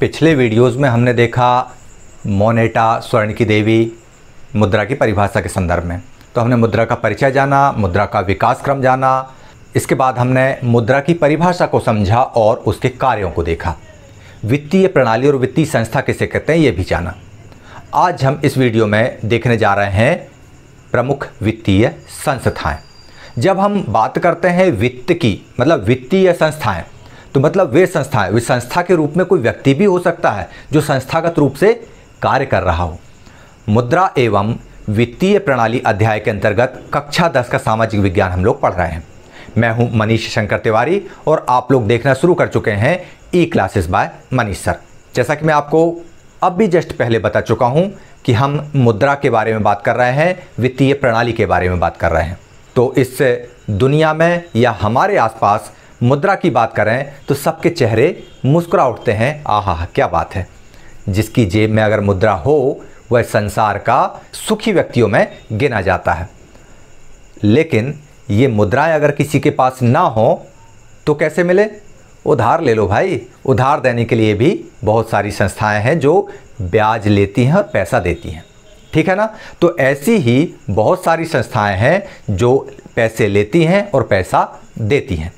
पिछले वीडियोस में हमने देखा मोनेटा स्वर्ण की देवी मुद्रा की परिभाषा के संदर्भ में। तो हमने मुद्रा का परिचय जाना, मुद्रा का विकास क्रम जाना, इसके बाद हमने मुद्रा की परिभाषा को समझा और उसके कार्यों को देखा। वित्तीय प्रणाली और वित्तीय संस्था किसे कहते हैं, ये भी जाना। आज हम इस वीडियो में देखने जा रहे हैं प्रमुख वित्तीय संस्थाएँ। जब हम बात करते हैं वित्त की मतलब वित्तीय संस्थाएँ तो मतलब वे संस्थाएँ वे संस्था के रूप में कोई व्यक्ति भी हो सकता है जो संस्थागत रूप से कार्य कर रहा हो। मुद्रा एवं वित्तीय प्रणाली अध्याय के अंतर्गत कक्षा दस का सामाजिक विज्ञान हम लोग पढ़ रहे हैं। मैं हूँ मनीष शंकर तिवारी और आप लोग देखना शुरू कर चुके हैं e classes by Manish sir. जैसा कि मैं आपको अब भी जस्ट पहले बता चुका हूँ कि हम मुद्रा के बारे में बात कर रहे हैं, वित्तीय प्रणाली के बारे में बात कर रहे हैं। तो इस दुनिया में या हमारे आसपास मुद्रा की बात करें तो सबके चेहरे मुस्कुरा उठते हैं। आहा, क्या बात है। जिसकी जेब में अगर मुद्रा हो, वह संसार का सुखी व्यक्तियों में गिना जाता है। लेकिन ये मुद्राएँ अगर किसी के पास ना हो तो कैसे मिले? उधार ले लो भाई। उधार देने के लिए भी बहुत सारी संस्थाएँ हैं जो ब्याज लेती हैं और पैसा देती हैं। ठीक है ना? तो ऐसी ही बहुत सारी संस्थाएँ हैं जो पैसे लेती हैं और पैसा देती हैं।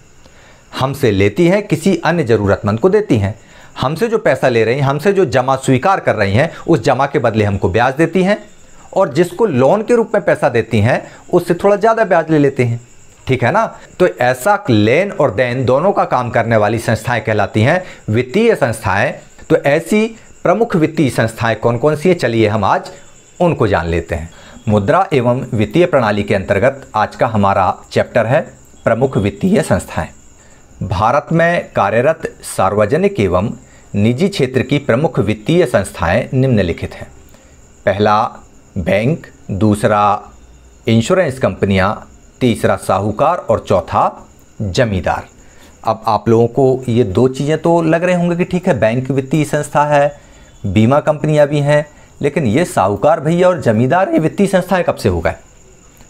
हमसे लेती हैं, किसी अन्य ज़रूरतमंद को देती हैं। हमसे जो पैसा ले रही हैं, हमसे जो जमा स्वीकार कर रही हैं, उस जमा के बदले हमको ब्याज देती हैं। और जिसको लोन के रूप में पैसा देती हैं, उससे थोड़ा ज़्यादा ब्याज ले लेते हैं। ठीक है ना? तो ऐसा लेन और देन दोनों का काम करने वाली संस्थाएँ कहलाती हैं, वित्तीय संस्थाएँ। तो ऐसी प्रमुख वित्तीय संस्थाएँ कौन कौन सी हैं? चलिए हम आज उनको जान लेते हैं। मुद्रा एवं वित्तीय प्रणाली के अंतर्गत आज का हमारा चैप्टर है, प्रमुख वित्तीय संस्थाएँ। भारत में कार्यरत सार्वजनिक एवं निजी क्षेत्र की प्रमुख वित्तीय संस्थाएँ निम्नलिखित हैं। पहला, बैंक। दूसरा इंश्योरेंस कंपनियाँ। तीसरा, साहूकार। और चौथा, जमींदार। अब आप लोगों को ये दो चीज़ें तो लग रहे होंगे कि ठीक है, बैंक वित्तीय संस्था है, बीमा कंपनियाँ भी हैं, लेकिन ये साहूकार भैया और जमींदार ये वित्तीय संस्थाएँ कब से हो गए?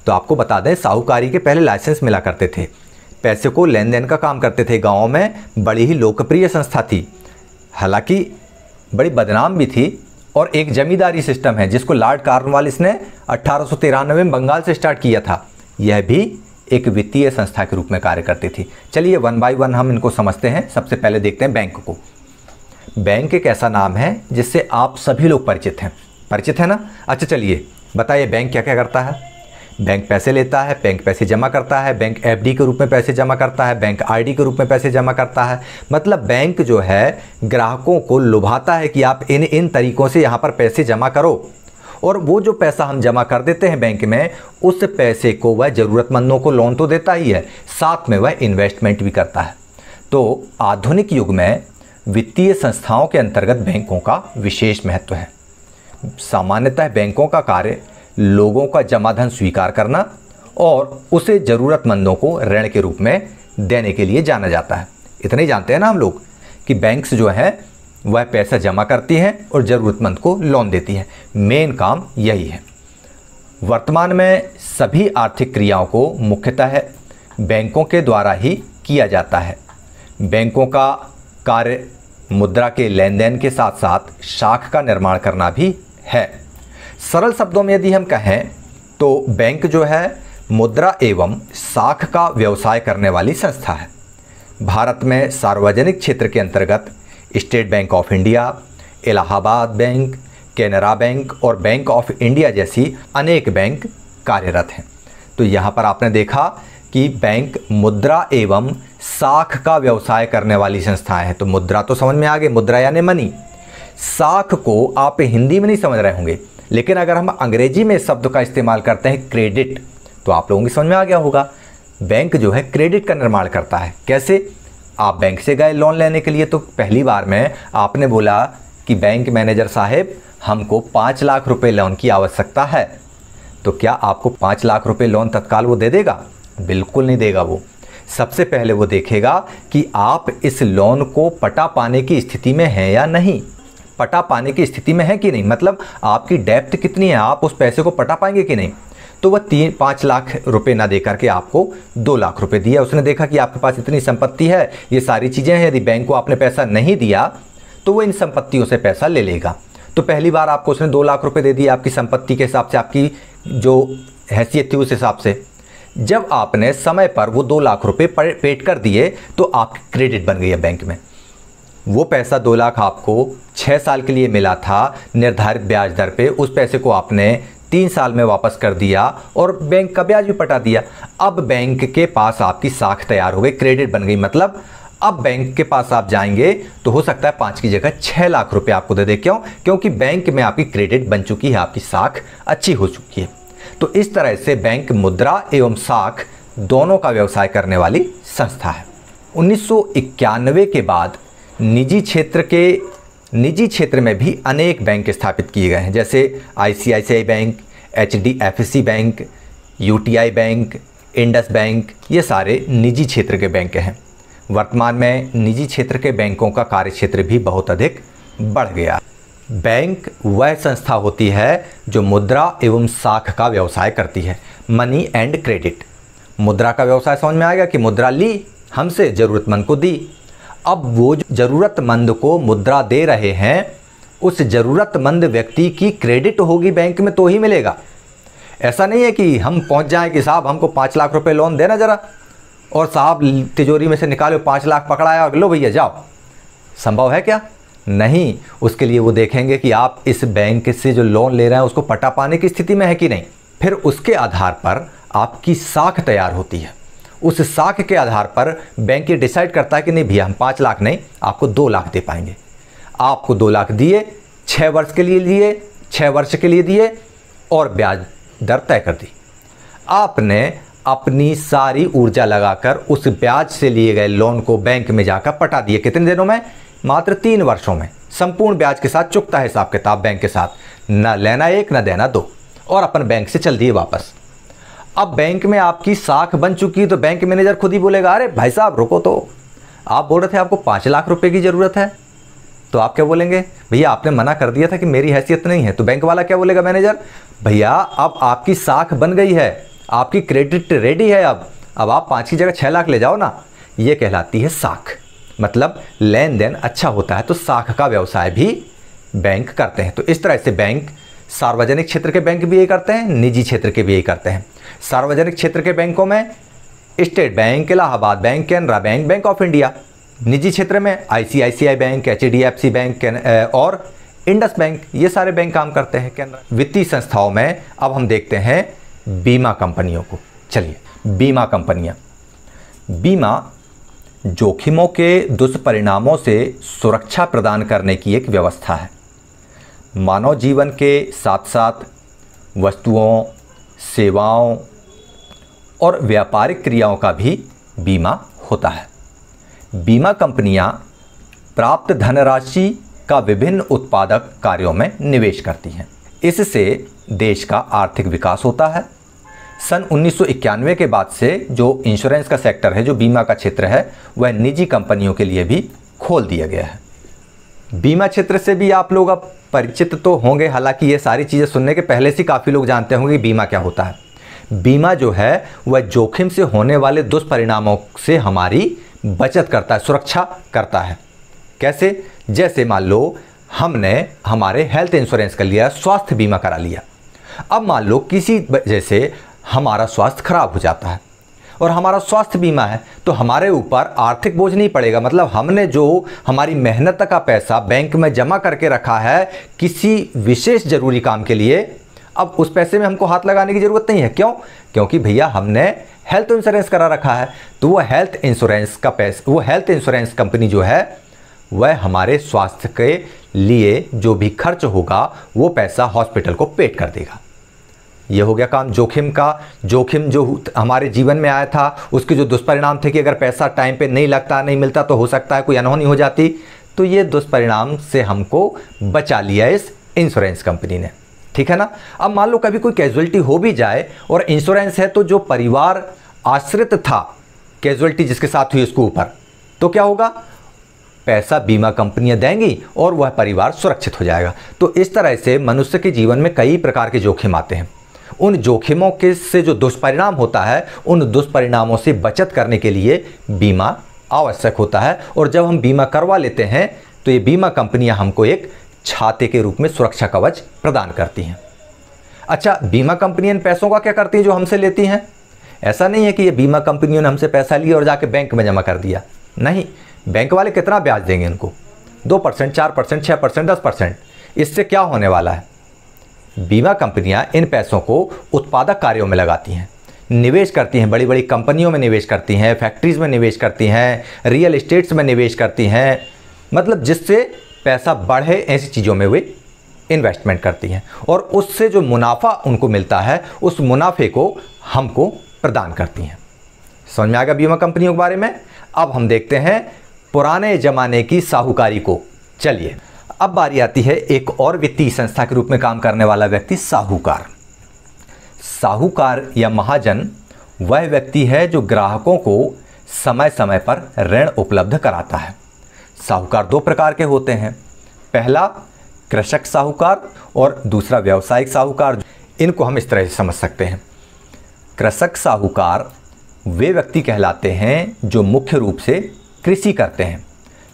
तो आपको बता दें, साहूकारी के पहले लाइसेंस मिला करते थे। पैसे को लेन देन का काम करते थे गाँव में, बड़ी ही लोकप्रिय संस्था थी। हालाँकि बड़ी बदनाम भी थी और एक जमींदारी सिस्टम है, जिसको लॉर्ड कार्नवालिस ने अट्ठारह में बंगाल से स्टार्ट किया था। यह भी एक वित्तीय संस्था के रूप में कार्य करती थी। चलिए वन बाय वन हम इनको समझते हैं। सबसे पहले देखते हैं बैंक को। बैंक एक ऐसा नाम है, जिससे आप सभी लोग परिचित हैं। परिचित है ना? अच्छा चलिए बताइए, बैंक क्या क्या करता है? बैंक पैसे लेता है, बैंक पैसे जमा करता है, बैंक एफडी के रूप में पैसे जमा करता है, बैंक आरडी के रूप में पैसे जमा करता है। मतलब बैंक जो है, ग्राहकों को लुभाता है कि आप इन इन तरीक़ों से यहाँ पर पैसे जमा करो। और वो जो पैसा हम जमा कर देते हैं बैंक में, उस पैसे को वह ज़रूरतमंदों को लोन तो देता ही है, साथ में वह इन्वेस्टमेंट भी करता है। तो आधुनिक युग में वित्तीय संस्थाओं के अंतर्गत बैंकों का विशेष महत्व है। सामान्यतः बैंकों का कार्य लोगों का जमा धन स्वीकार करना और उसे ज़रूरतमंदों को ऋण के रूप में देने के लिए जाना जाता है। इतना ही जानते हैं ना हम लोग कि बैंक्स जो हैं, वह पैसा जमा करती हैं और ज़रूरतमंद को लोन देती हैं। मेन काम यही है। वर्तमान में सभी आर्थिक क्रियाओं को मुख्यतः बैंकों के द्वारा ही किया जाता है। बैंकों का कार्य मुद्रा के लेन देन के साथ साथ शाख का निर्माण करना भी है। सरल शब्दों में यदि हम कहें तो बैंक जो है, मुद्रा एवं साख का व्यवसाय करने वाली संस्था है। भारत में सार्वजनिक क्षेत्र के अंतर्गत State Bank of India, Allahabad bank, Canara bank और बैंक ऑफ़ इंडिया जैसी अनेक बैंक कार्यरत हैं। तो यहाँ पर आपने देखा कि बैंक मुद्रा एवं साख का व्यवसाय करने वाली संस्थाएँ हैं। तो मुद्रा तो समझ में आ गई, मुद्रा यानी मनी। साख को आप हिंदी में नहीं समझ रहे होंगे। लेकिन अगर हम अंग्रेज़ी में शब्द का इस्तेमाल करते हैं, क्रेडिट तो आप लोगों की समझ में आ गया होगा। बैंक जो है, क्रेडिट का निर्माण करता है। कैसे? आप बैंक से गए लोन लेने के लिए तो पहली बार में आपने बोला कि बैंक मैनेजर साहेब, हमको पाँच लाख रुपए लोन की आवश्यकता है। तो क्या आपको पाँच लाख रुपए लोन तत्काल वो दे देगा? बिल्कुल नहीं देगा वो। सबसे पहले वो देखेगा कि आप इस लोन को पटा पाने की स्थिति में हैं या नहीं। पटा पाने की स्थिति में है कि नहीं? मतलब आपकी डेप्थ कितनी है? आप उस पैसे को पटा पाएँगे कि नहीं? तो वह तीन, पाँच लाख रुपए ना दे करके आपको दो लाख रुपए दिया। उसने देखा कि आपके पास इतनी संपत्ति है, ये सारी चीज़ें हैं, यदि बैंक को आपने पैसा नहीं दिया तो वो इन संपत्तियों से पैसा ले लेगा। तो पहली बार आपको उसने दो लाख रुपए दे दिए, आपकी संपत्ति के हिसाब से, आपकी जो हैसियत थी उस हिसाब से। जब आपने समय पर वो दो लाख रुपए पेड कर दिए तो आपकी क्रेडिट बन गई है बैंक में। वो पैसा दो लाख आपको छः साल के लिए मिला था, निर्धारित ब्याज दर पे। उस पैसे को आपने तीन साल में वापस कर दिया और बैंक का ब्याज भी पटा दिया। अब बैंक के पास आपकी साख तैयार हो गई, क्रेडिट बन गई। मतलब अब बैंक के पास आप जाएँगे तो हो सकता है पाँच की जगह छः लाख रुपए आपको दे दे। क्यों? क्योंकि बैंक में आपकी क्रेडिट बन चुकी है, आपकी साख अच्छी हो चुकी है। तो इस तरह से बैंक मुद्रा एवं साख दोनों का व्यवसाय करने वाली संस्था है। उन्नीस सौ इक्यानवे के बाद निजी क्षेत्र के, निजी क्षेत्र में भी अनेक बैंक स्थापित किए गए हैं, जैसे ICICI bank, HDFC bank, UTI bank, Indus bank, ये सारे निजी क्षेत्र के बैंक हैं। वर्तमान में निजी क्षेत्र के बैंकों का कार्य क्षेत्र भी बहुत अधिक बढ़ गया। बैंक वह संस्था होती है जो मुद्रा एवं साख का व्यवसाय करती है, मनी एंड क्रेडिट। मुद्रा का व्यवसाय समझ में आएगा कि मुद्रा ली, हमसे ज़रूरतमंद को दी। अब वो ज़रूरतमंद को मुद्रा दे रहे हैं, उस ज़रूरतमंद व्यक्ति की क्रेडिट होगी बैंक में तो ही मिलेगा। ऐसा नहीं है कि हम पहुँच जाएँ कि साहब हमको पाँच लाख रुपए लोन देना ज़रा, और साहब तिजोरी में से निकालो, पाँच लाख पकड़ाया और लो भैया जाओ। संभव है क्या? नहीं। उसके लिए वो देखेंगे कि आप इस बैंक से जो लोन ले रहे हैं, उसको पटा पाने की स्थिति में है कि नहीं। फिर उसके आधार पर आपकी साख तैयार होती है। उस साख के आधार पर बैंक ये डिसाइड करता है कि नहीं, भैया, हम पाँच लाख नहीं, आपको दो लाख दे पाएँगे। आपको दो लाख दिए छः वर्ष के लिए दिए छः वर्ष के लिए दिए और ब्याज दर तय कर दी। आपने अपनी सारी ऊर्जा लगाकर उस ब्याज से लिए गए लोन को बैंक में जाकर पटा दिए। कितने दिनों में? मात्र तीन वर्षों में। संपूर्ण ब्याज के साथ चुकता है हिसाब किताब बैंक के साथ। न लेना एक, न देना दो। और अपन बैंक से चल दिए वापस। अब बैंक में आपकी साख बन चुकी है तो बैंक मैनेजर खुद ही बोलेगा, अरे भाई साहब, रुको तो। आप बोल रहे थे आपको पाँच लाख रुपए की ज़रूरत है। तो आप क्या बोलेंगे? भैया, आपने मना कर दिया था कि मेरी हैसियत नहीं है। तो बैंक वाला क्या बोलेगा मैनेजर? भैया, अब आपकी साख बन गई है। आपकी क्रेडिट रेडी है अब। अब आप पाँच की जगह छः लाख ले जाओ ना। ये कहलाती है साख। मतलब लेन देन अच्छा होता है तो साख का व्यवसाय भी बैंक करते हैं। तो इस तरह से बैंक सार्वजनिक क्षेत्र के बैंक भी यही करते हैं, निजी क्षेत्र के भी यही करते हैं। सार्वजनिक क्षेत्र के बैंकों में, State Bank, Allahabad bank, Canara bank bank of India, निजी क्षेत्र में आईसीआईसीआई बैंक, एचडीएफसी बैंक और इंडस बैंक, ये सारे बैंक काम करते हैं कैनरा। वित्तीय संस्थाओं में अब हम देखते हैं बीमा कंपनियों को। चलिए, बीमा कंपनियाँ। बीमा जोखिमों के दुष्परिणामों से सुरक्षा प्रदान करने की एक व्यवस्था है। मानव जीवन के साथ साथ वस्तुओं सेवाओं और व्यापारिक क्रियाओं का भी बीमा होता है। बीमा कंपनियाँ प्राप्त धनराशि का विभिन्न उत्पादक कार्यों में निवेश करती हैं। इससे देश का आर्थिक विकास होता है। सन उन्नीस सौ इक्यानवे के बाद से जो इंश्योरेंस का सेक्टर है, जो बीमा का क्षेत्र है, वह निजी कंपनियों के लिए भी खोल दिया गया है। बीमा क्षेत्र से भी आप लोग अब परिचित तो होंगे, हालाँकि ये सारी चीज़ें सुनने के पहले से काफ़ी लोग जानते होंगे कि बीमा क्या होता है। बीमा जो है, वह जोखिम से होने वाले दुष्परिणामों से हमारी बचत करता है, सुरक्षा करता है। कैसे? जैसे मान लो, हमने हमारे हेल्थ इंश्योरेंस कर लिया, स्वास्थ्य बीमा करा लिया। अब मान लो, किसी वजह से हमारा स्वास्थ्य खराब हो जाता है। और हमारा स्वास्थ्य बीमा है तो हमारे ऊपर आर्थिक बोझ नहीं पड़ेगा। मतलब हमने जो हमारी मेहनत का पैसा बैंक में जमा करके रखा है, किसी विशेष ज़रूरी काम के लिए, अब उस पैसे में हमको हाथ लगाने की ज़रूरत नहीं है। क्यों? क्योंकि भैया हमने हेल्थ इंश्योरेंस करा रखा है। तो वो हेल्थ इंश्योरेंस का पैसा, वो हेल्थ इंश्योरेंस कंपनी जो है, वह हमारे स्वास्थ्य के लिए जो भी खर्च होगा, वो पैसा हॉस्पिटल को पेड कर देगा। ये हो गया काम। जोखिम का, जोखिम जो हमारे जीवन में आया था, उसके जो दुष्परिणाम थे कि अगर पैसा टाइम पे नहीं लगता, नहीं मिलता तो हो सकता है कोई अनहोनी हो जाती। तो ये दुष्परिणाम से हमको बचा लिया इस इंश्योरेंस कंपनी ने। ठीक है ना? अब मान लो कभी कोई कैजुअलिटी हो भी जाए और इंश्योरेंस है तो जो परिवार आश्रित था कैजुअलिटी जिसके साथ हुई उसके ऊपर तो क्या होगा? पैसा बीमा कंपनियाँ देंगी और वह परिवार सुरक्षित हो जाएगा। तो इस तरह से मनुष्य के जीवन में कई प्रकार के जोखिम आते हैं। उन जोखिमों के से जो दुष्परिणाम होता है, उन दुष्परिणामों से बचत करने के लिए बीमा आवश्यक होता है। और जब हम बीमा करवा लेते हैं तो ये बीमा कंपनियाँ हमको एक छाते के रूप में सुरक्षा कवच प्रदान करती हैं। अच्छा बीमा कंपनियाँ इन पैसों का क्या करती हैं जो हमसे लेती हैं? ऐसा नहीं है कि ये बीमा कंपनियों ने हमसे पैसा लिया और जाके बैंक में जमा कर दिया। नहीं, बैंक वाले कितना ब्याज देंगे इनको? दो परसेंट, चार परसेंट छः परसेंट, दस परसेंट। इससे क्या होने वाला है? बीमा कंपनियाँ इन पैसों को उत्पादक कार्यों में लगाती हैं। निवेश करती हैं बड़ी बड़ी कंपनियों में निवेश करती हैं, फैक्ट्रीज़ में निवेश करती हैं, रियल इस्टेट्स में निवेश करती हैं। मतलब जिससे पैसा बढ़े, ऐसी चीज़ों में वे इन्वेस्टमेंट करती हैं। और उससे जो मुनाफा उनको मिलता है, उस मुनाफे को हमको प्रदान करती हैं। समझ में आ गया बीमा कंपनियों के बारे में? अब हम देखते हैं, पुराने ज़माने की साहूकारी को। चलिए। अब बारी आती है एक और वित्तीय संस्था के रूप में काम करने वाला व्यक्ति, साहूकार। साहूकार या महाजन वह व्यक्ति है जो ग्राहकों को समय समय पर ऋण उपलब्ध कराता है। साहूकार दो प्रकार के होते हैं। पहला, कृषक साहूकार और दूसरा, व्यावसायिक साहूकार। इनको हम इस तरह से समझ सकते हैं। कृषक साहूकार वे व्यक्ति कहलाते हैं जो मुख्य रूप से कृषि करते हैं,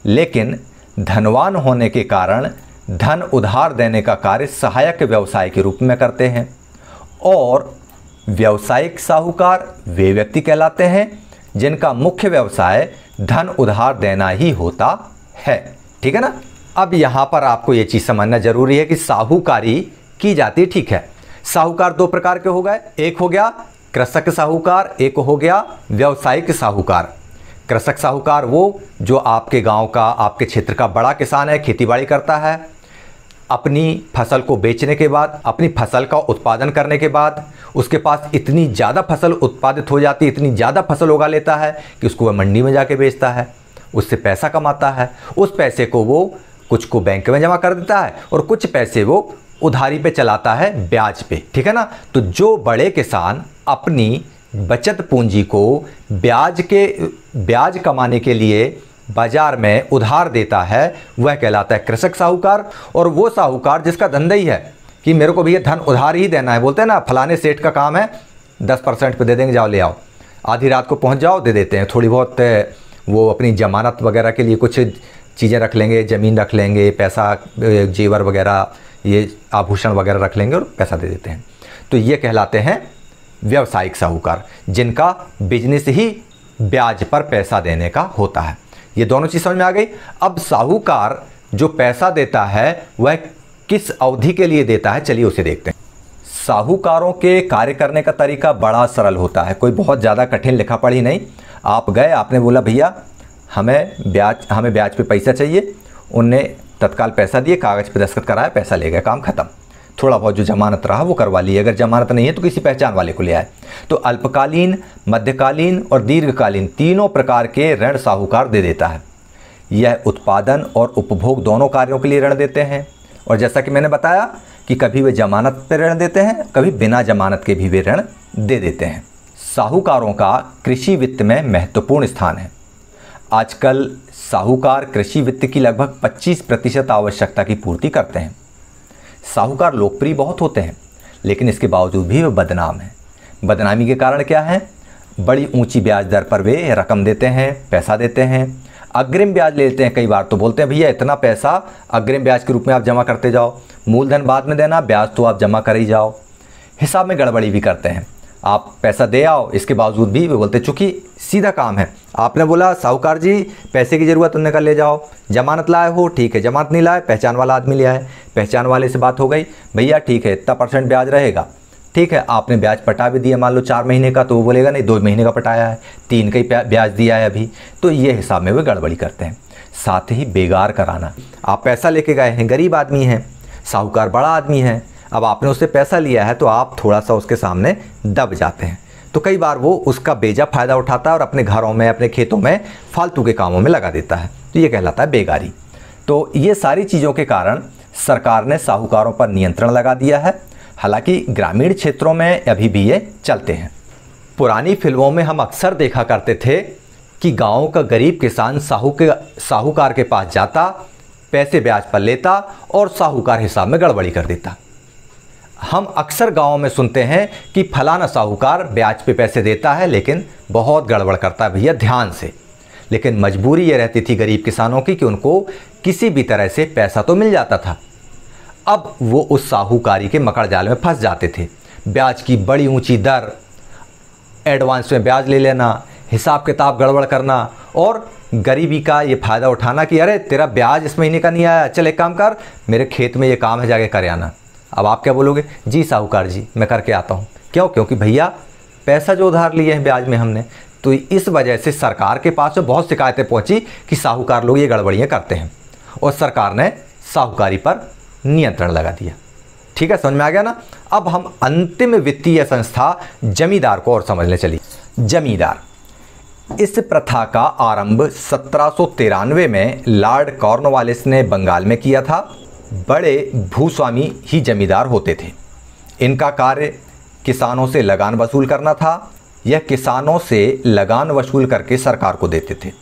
लेकिन धनवान होने के कारण धन उधार देने का कार्य सहायक व्यवसाय के रूप में करते हैं। और व्यवसायिक साहूकार वे व्यक्ति कहलाते हैं जिनका मुख्य व्यवसाय धन उधार देना ही होता है। ठीक है ना? अब यहाँ पर आपको ये चीज़ समझना ज़रूरी है कि साहूकारी की जाती ठीक है। साहूकार दो प्रकार के हो गए। एक हो गया कृषक साहूकार, एक हो गया व्यवसायिक साहूकार। कृषक साहूकार वो जो आपके गाँव का, आपके क्षेत्र का बड़ा किसान है, खेतीबाड़ी करता है, अपनी फ़सल को बेचने के बाद, अपनी फ़सल का उत्पादन करने के बाद, उसके पास इतनी ज़्यादा फ़सल उत्पादित हो जाती है, इतनी ज़्यादा फ़सल उगा लेता है कि उसको वह मंडी में जाके बेचता है, उससे पैसा कमाता है, उस पैसे को वो कुछ को बैंक में जमा कर देता है और कुछ पैसे वो उधारी पे चलाता है ब्याज पे, ठीक है ना? तो जो बड़े किसान अपनी बचत पूंजी को ब्याज के, ब्याज कमाने के लिए बाज़ार में उधार देता है, वह कहलाता है कृषक साहूकार। और वो साहूकार जिसका धंधा ही है कि मेरे को भैया धन उधार ही देना है, बोलते हैं ना, फलाने सेठ का काम है, दस परसेंट पर दे देंगे, जाओ ले आओ। आधी रात को पहुँच जाओ, दे देते हैं। थोड़ी बहुत वो अपनी जमानत वगैरह के लिए कुछ चीज़ें रख लेंगे, ज़मीन रख लेंगे, पैसा जेवर वगैरह, ये आभूषण वगैरह रख लेंगे और पैसा दे देते हैं। तो ये कहलाते हैं व्यावसायिक साहूकार, जिनका बिज़नेस ही ब्याज पर पैसा देने का होता है। ये दोनों चीज़ समझ में आ गई? अब साहूकार जो पैसा देता है, वह किस अवधि के लिए देता है? चलिए उसे देखते हैं। साहूकारों के कार्य करने का तरीका बड़ा सरल होता है। कोई बहुत ज़्यादा कठिन लिखा पढ़ी नहीं। आप गए, आपने बोला, भैया, हमें ब्याज हमें ब्याज पे पैसा चाहिए। उनने तत्काल पैसा दिए, कागज़ पे दस्तखत कराया, पैसा ले गया काम ख़त्म। थोड़ा बहुत जो जमानत रहा, वो करवा ली। अगर जमानत नहीं है तो किसी पहचान वाले को ले आए। तो अल्पकालीन, मध्यकालीन और दीर्घकालीन तीनों प्रकार के ऋण साहूकार दे देता है। यह उत्पादन और उपभोग दोनों कार्यों के लिए ऋण देते हैं। और जैसा कि मैंने बताया कि कभी वे जमानत पर ऋण देते हैं, कभी बिना जमानत के भी वे ऋण दे देते हैं। साहूकारों का कृषि वित्त में महत्वपूर्ण स्थान है। आजकल साहूकार कृषि वित्त की लगभग 25 प्रतिशत आवश्यकता की पूर्ति करते हैं। साहूकार लोकप्रिय बहुत होते हैं, लेकिन इसके बावजूद भी वे बदनाम हैं। बदनामी के कारण क्या है? बड़ी ऊँची ब्याज दर पर वे रकम देते हैं, पैसा देते हैं। अग्रिम ब्याज लेते हैं, कई बार तो बोलते हैं, भैया, इतना पैसा अग्रिम ब्याज के रूप में आप जमा करते जाओ। मूलधन बाद में देना, ब्याज तो आप जमा कर ही जाओ। हिसाब में गड़बड़ी भी करते हैं। आप पैसा दे आओ, इसके बावजूद भी वे बोलते, चूँकि सीधा काम है। आपने बोला, साहूकार जी, पैसे की ज़रूरत उन्होंने कर ले जाओ। जमानत लाए हो, ठीक है, जमानत नहीं लाए, पहचान वाला आदमी ले आए। पहचान वाले से बात हो गई, भैया, ठीक है, इतना परसेंट ब्याज रहेगा। ठीक है, आपने ब्याज पटा भी दिया, मान लो चार महीने का तो वो बोलेगा, नहीं, दो महीने का पटाया है, तीन का ही ब्याज दिया है अभी। तो ये हिसाब में वे गड़बड़ी करते हैं। साथ ही बेगार कराना। आप पैसा लेके गए हैं, गरीब आदमी हैं, साहूकार बड़ा आदमी है अब आपने उससे पैसा लिया है तो आप थोड़ा सा उसके सामने दब जाते हैं। तो कई बार वो उसका बेजा फ़ायदा उठाता है और अपने घरों में, अपने खेतों में फालतू के कामों में लगा देता है। तो ये कहलाता है बेगारी। तो ये सारी चीज़ों के कारण सरकार ने साहूकारों पर नियंत्रण लगा दिया है। हालाँकि ग्रामीण क्षेत्रों में अभी भी ये चलते हैं। पुरानी फ़िल्मों में हम अक्सर देखा करते थे कि गाँव का गरीब किसान साहू के, साहूकार के पास जाता, पैसे ब्याज पर लेता और साहूकार हिसाब में गड़बड़ी कर देता। हम अक्सर गाँव में सुनते हैं कि फलाना साहूकार ब्याज पे पैसे देता है, लेकिन बहुत गड़बड़ करता है भैया ध्यान से। लेकिन मजबूरी ये रहती थी गरीब किसानों की कि उनको किसी भी तरह से पैसा तो मिल जाता था। अब वो उस साहूकारी के मकड़ जाल में फंस जाते थे। ब्याज की बड़ी ऊँची दर, एडवांस में ब्याज ले लेना, हिसाब किताब गड़बड़ करना, और गरीबी का ये फ़ायदा उठाना कि अरे तेरा ब्याज इस महीने का नहीं आया, चल एक काम कर, मेरे खेत में ये काम है, जाके कर आना। अब आप क्या बोलोगे? जी, साहूकार जी, मैं करके आता हूँ। क्यों? क्योंकि भैया, पैसा जो उधार लिए हैं ब्याज में हमने तो इस वजह से सरकार के पास में बहुत शिकायतें पहुँची कि साहूकार लोग ये गड़बड़ियाँ करते हैं। और सरकार ने साहूकारी पर नियंत्रण लगा दिया। ठीक है, समझ में आ गया ना? अब हम अंतिम वित्तीय संस्था जमींदार को और समझने चली। जमींदार। इस प्रथा का आरंभ सत्रह सौ तिरानवे में लॉर्ड कॉर्नवालिस ने बंगाल में किया था। बड़े भूस्वामी ही जमींदार होते थे। इनका कार्य किसानों से लगान वसूल करना था यह किसानों से लगान वसूल करके सरकार को देते थे।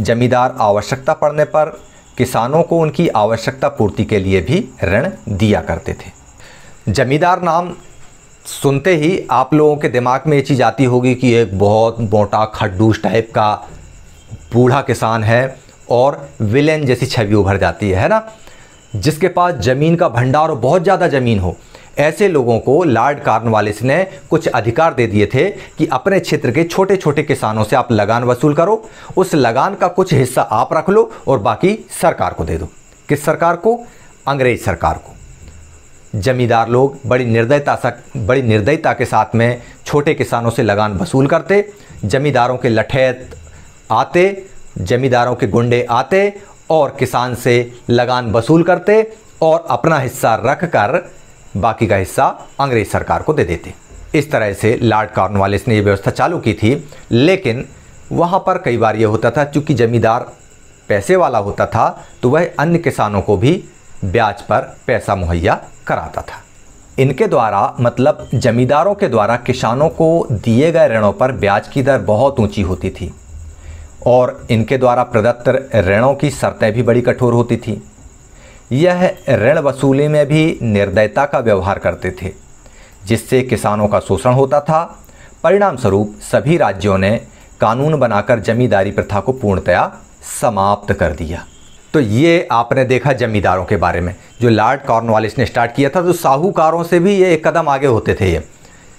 जमींदार आवश्यकता पड़ने पर किसानों को उनकी आवश्यकता पूर्ति के लिए भी ऋण दिया करते थे। जमींदार नाम सुनते ही आप लोगों के दिमाग में ये चीज़ आती होगी कि एक बहुत मोटा खड्डूस टाइप का बूढ़ा किसान है और विलेन जैसी छवि उभर जाती है, ना? जिसके पास ज़मीन का भंडार और बहुत ज़्यादा ज़मीन हो। ऐसे लोगों को लॉर्ड कार्नवालिस ने कुछ अधिकार दे दिए थे कि अपने क्षेत्र के छोटे छोटे किसानों से आप लगान वसूल करो, उस लगान का कुछ हिस्सा आप रख लो और बाकी सरकार को दे दो। किस सरकार को? अंग्रेज़ सरकार को। जमींदार लोग बड़ी निर्दयता बड़ी निर्दयता के साथ में छोटे किसानों से लगान वसूल करते, जमींदारों के लठैत आते, जमींदारों के गुंडे आते और किसान से लगान वसूल करते और अपना हिस्सा रख कर बाकी का हिस्सा अंग्रेज़ सरकार को दे देते। इस तरह से लॉर्ड कॉर्नवालिस ने यह व्यवस्था चालू की थी, लेकिन वहाँ पर कई बार ये होता था, चूँकि ज़मींदार पैसे वाला होता था तो वह अन्य किसानों को भी ब्याज पर पैसा मुहैया कराता था। इनके द्वारा मतलब जमींदारों के द्वारा किसानों को दिए गए ऋणों पर ब्याज की दर बहुत ऊँची होती थी। और इनके द्वारा प्रदत्त ऋणों की शर्तें भी बड़ी कठोर होती थी। यह ऋण वसूली में भी निर्दयता का व्यवहार करते थे, जिससे किसानों का शोषण होता था। परिणाम स्वरूप सभी राज्यों ने कानून बनाकर जमींदारी प्रथा को पूर्णतया समाप्त कर दिया। तो ये आपने देखा जमींदारों के बारे में, जो लॉर्ड कॉर्नवालिस ने स्टार्ट किया था तो साहूकारों से भी ये एक कदम आगे होते थे ये।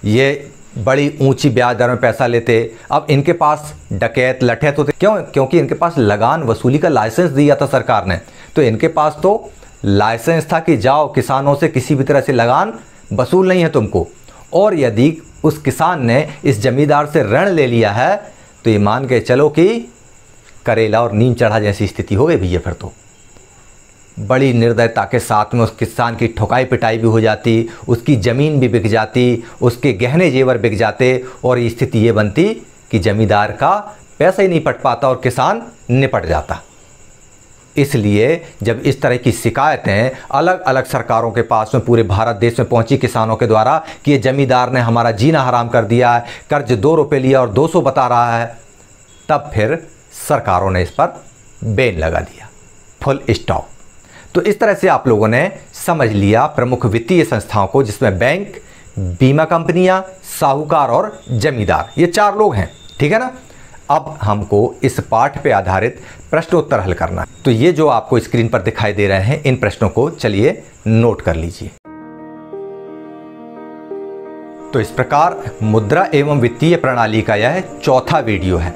ये बड़ी ऊँची ब्याज दर में पैसा लेते, अब इनके पास डकैत, लठैत होते। क्यों? क्योंकि इनके पास लगान वसूली का लाइसेंस दिया था सरकार ने। तो इनके पास तो लाइसेंस था कि जाओ, किसानों से किसी भी तरह से लगान वसूल नहीं है तुमको। और यदि उस किसान ने इस जमींदार से ऋण ले लिया है तो ये मान के चलो कि करेला और नीम चढ़ा जैसी स्थिति हो गई भैया फिर तो। बड़ी निर्दयता के साथ में उस किसान की ठुकाई पिटाई भी हो जाती, उसकी ज़मीन भी बिक जाती, उसके गहने जेवर बिक जाते और स्थिति ये बनती कि ज़मींदार का पैसा ही नहीं पट पाता और किसान निपट जाता। इसलिए जब इस तरह की शिकायतें अलग अलग सरकारों के पास में पूरे भारत देश में पहुँची किसानों के द्वारा कि ये ज़मींदार ने हमारा जीना हराम कर दिया है, कर्ज दो रुपये लिया और दो सौ बता रहा है, तब फिर सरकारों ने इस पर बैन लगा दिया। Full stop. तो इस तरह से आप लोगों ने समझ लिया प्रमुख वित्तीय संस्थाओं को, जिसमें बैंक, बीमा कंपनियाँ, साहूकार और जमींदार। ये चार लोग हैं, ठीक है ना? अब हमको इस पाठ पे आधारित प्रश्नोत्तर हल करना तो ये जो आपको स्क्रीन पर दिखाई दे रहे हैं, इन प्रश्नों को चलिए नोट कर लीजिए। तो इस प्रकार मुद्रा एवं वित्तीय प्रणाली का यह चौथा वीडियो है।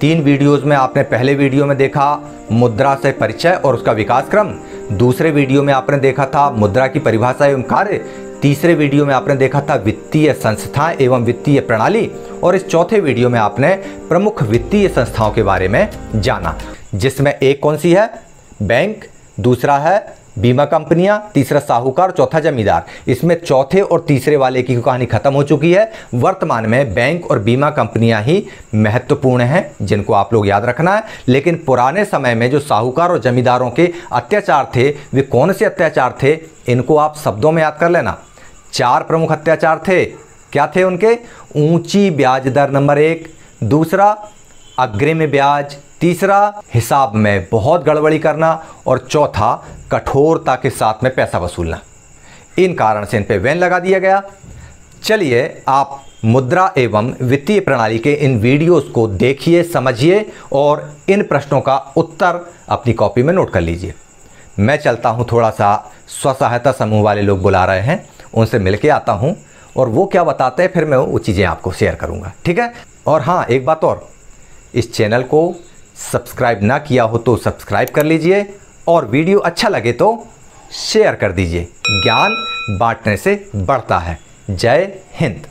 तीन वीडियोस में आपने पहले वीडियो में देखा, मुद्रा से परिचय और उसका विकास क्रम दूसरे वीडियो में आपने देखा था मुद्रा की परिभाषा एवं कार्य। तीसरे वीडियो में आपने देखा था वित्तीय संस्थाएँ एवं वित्तीय प्रणाली। और इस चौथे वीडियो में आपने प्रमुख वित्तीय संस्थाओं के बारे में जाना, जिसमें एक कौन सी है? बैंक, दूसरा है बीमा कंपनियाँ, तीसरा साहूकार, चौथा जमींदार। इसमें चौथे और तीसरे वाले की कहानी खत्म हो चुकी है। वर्तमान में बैंक और बीमा कंपनियाँ ही महत्वपूर्ण हैं, जिनको आप लोग याद रखना है। लेकिन पुराने समय में जो साहूकार और जमींदारों के अत्याचार थे, वे कौन से अत्याचार थे, इनको आप शब्दों में याद कर लेना। चार प्रमुख अत्याचार थे। क्या थे उनके? ऊँची ब्याज दर नंबर एक, दूसरा अग्रिम ब्याज, तीसरा हिसाब में बहुत गड़बड़ी करना, और चौथा कठोरता के साथ में पैसा वसूलना। इन कारण से इन पर वैन लगा दिया गया। चलिए, आप मुद्रा एवं वित्तीय प्रणाली के इन वीडियोस को देखिए, समझिए और इन प्रश्नों का उत्तर अपनी कॉपी में नोट कर लीजिए। मैं चलता हूँ थोड़ा सा स्व सहायता समूह वाले लोग बुला रहे हैं, उनसे मिल के आता हूँ और वो क्या बताते हैं, फिर मैं वो चीज़ें आपको शेयर करूँगा। ठीक है? और हाँ एक बात और, इस चैनल को सब्सक्राइब ना किया हो तो सब्सक्राइब कर लीजिए और वीडियो अच्छा लगे तो शेयर कर दीजिए। ज्ञान बांटने से बढ़ता है। जय हिंद।